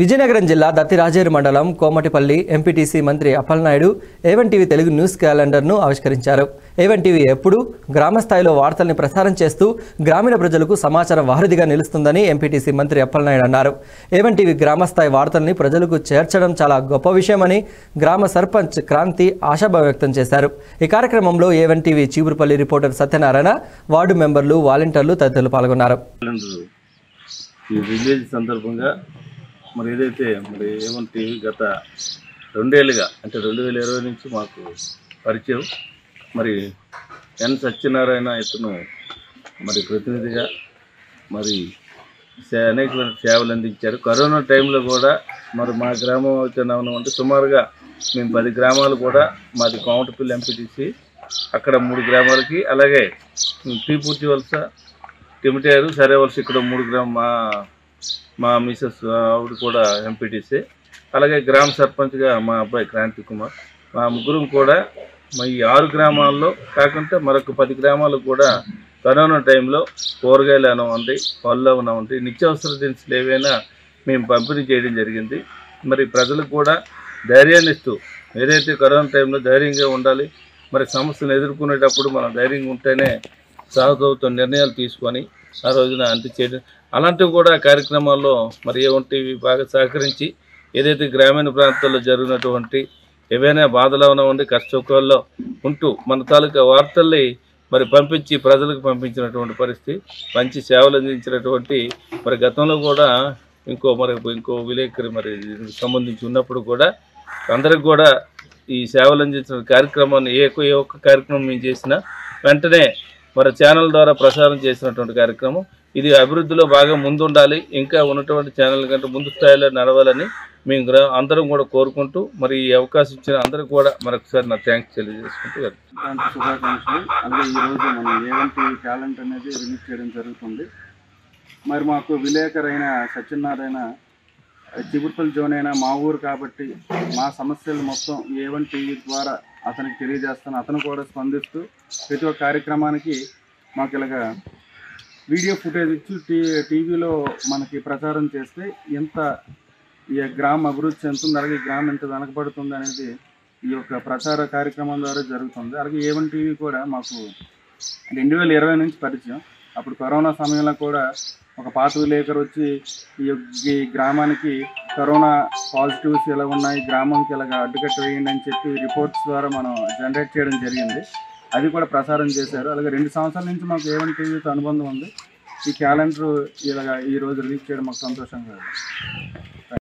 విజయనగరం జిల్లా దత్తిరాజేరు మండలం Komatipalli MPTC Mantri Appalanaidu A one TV Telugu news క్యాలెండర్ను ఆవిష్కరించారు. ఏవన్ టీవీ ఎప్పుడు గ్రామస్థాయిలో వార్తల్ని ప్రసారం చేస్తూ గ్రామీణ ప్రజలకు సమాచారం వారధిగా నిలుస్తుందని ఎంపీటీసీ మంత్రి అప్పలనాయుడు అన్నారు. ఏవన్ టీవీ గ్రామస్థాయి వార్తల్ని ప్రజలకు చేర్చడం చాలా గొప్ప విషయమని గ్రామ సర్పంచ్ క్రాంతి ఆశాభావం వ్యక్తం చేశారు. ఈ కార్యక్రమంలో A one TV Cheepurupalli reporter Satyanarayana ward మెంబర్లు వాలంటీర్లు తదితరులు పాల్గొన్నారు. ఈ సందర్భంగా మరి ఏదైతే మరి ఏమన్ టీవీ గత రెండేళ్ళుగా అంటే రెండు వేల ఇరవై నుంచి మాకు పరిచయం. మరి ఎన్ సత్యనారాయణ ఇతను మరి ప్రతినిధిగా మరి సే- అనేకమైన సేవలు అందించారు. కరోనా టైంలో కూడా మరి మా గ్రామం అవుతున్నాం అంటే సుమారుగా మేము పది గ్రామాలు కూడా మాది కోమటపల్లి ఎంపీటీసీ అక్కడ మూడు గ్రామాలకి అలాగే టీపూర్తి వలస టిమిటారు సరే వలస ఇక్కడ మూడు గ్రామ మా మిసెస్ ఆవిడ కూడా ఎంపీటీసీ అలాగే గ్రామ సర్పంచ్గా మా అబ్బాయి క్రాంతి కుమార్. మా ముగ్గురం కూడా మా ఈ ఆరు గ్రామాల్లో కాకుండా మరొక పది గ్రామాలకు కూడా కరోనా టైంలో కూరగాయలు అనివ్వండి పళ్ళు అనివ్వండి నిత్యావసర దినుసులు ఏవైనా మేము పంపిణీ చేయడం జరిగింది. మరి ప్రజలకు కూడా ధైర్యాన్ని ఇస్తూ ఏదైతే కరోనా టైంలో ధైర్యంగా ఉండాలి మరి సమస్యను ఎదుర్కొనేటప్పుడు మనం ధైర్యంగా ఉంటేనే సాగుతూ నిర్ణయాలు తీసుకొని ఆ రోజున అంత చేయడం అలాంటివి కూడా కార్యక్రమాల్లో మరి ఏమంటే బాగా సహకరించి ఏదైతే గ్రామీణ ప్రాంతాల్లో జరిగినటువంటి ఏవైనా బాధలు ఉండి కష్టసుఖాల్లో ఉంటూ మన తాలూకా వార్తల్ని మరి పంపించి ప్రజలకు పంపించినటువంటి పరిస్థితి మంచి సేవలు అందించినటువంటి మరి గతంలో కూడా ఇంకో మరి ఇంకో విలేకరి మరి సంబంధించి ఉన్నప్పుడు కూడా అందరికి కూడా ఈ సేవలు అందించిన కార్యక్రమాన్ని ఏ ఏ ఒక్క కార్యక్రమం మేము చేసినా వెంటనే మరి ఛానల్ ద్వారా ప్రసారం చేసినటువంటి కార్యక్రమం ఇది అభివృద్ధిలో బాగా ముందుండాలి. ఇంకా ఉన్నటువంటి ఛానల్ కంటే ముందు స్థాయిలో నడవాలని మేము అందరం కూడా కోరుకుంటూ మరి ఈ అవకాశం ఇచ్చిన అందరూ కూడా మరొకసారి నా థ్యాంక్స్ తెలియజేసుకుంటూ శుభాకాంక్షలు. అలాగే ఈరోజు మన ఏవన్ టీవీ అనేది రిలీజ్ చేయడం జరుగుతుంది. మరి మాకు విలేకరైన సత్యనారాయణ చిగుర్పల్లి జోన్ అయినా మా ఊరు కాబట్టి మా సమస్యలు మొత్తం ఏవన్ టీవీ ద్వారా అతనికి తెలియజేస్తాను. అతను కూడా స్పందిస్తూ ప్రతి ఒక్క కార్యక్రమానికి మాకు ఇలాగ వీడియో ఫుటేజ్ ఇచ్చి టీ టీవీలో మనకి ప్రచారం చేస్తే ఎంత ఈ గ్రామం అభివృద్ధి చెందుతుంది అలాగే గ్రామం ఎంత వెనకబడుతుంది అనేది ఈ యొక్క ప్రచార కార్యక్రమం ద్వారా జరుగుతుంది. అలాగే ఏవన్ టీవీ కూడా మాకు రెండు వేల ఇరవై నుంచి పరిచయం. అప్పుడు కరోనా సమయంలో కూడా ఒక పాత విలేకరు వచ్చి ఈ యొక్క- ఈ గ్రామానికి కరోనా పాజిటివ్స్ ఎలా ఉన్నాయి గ్రామంకి ఇలాగ అడ్డుకట్ట వేయండి అని చెప్పి రిపోర్ట్స్ ద్వారా మనం జనరేట్ చేయడం జరిగింది. అది కూడా ప్రసారం చేశారు. అలాగే రెండు సంవత్సరాల నుంచి మాకు ఏవన్ టీవీతో అనుబంధం ఉంది. ఈ క్యాలెండర్ ఇలాగ ఈ రోజు రిలీజ్ చేయడం మాకు సంతోషంగా